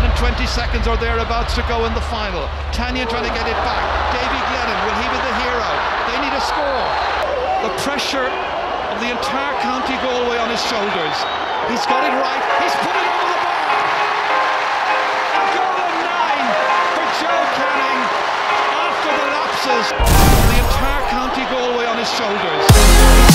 And twenty seconds or thereabouts to go in the final. Tanya trying to get it back. Davy Glennon, will he be the hero? They need a score. The pressure of the entire County Galway on his shoulders. He's got it right. He's put it over the bar. A goal of nine for Joe Canning after the lapses. The entire County Galway on his shoulders.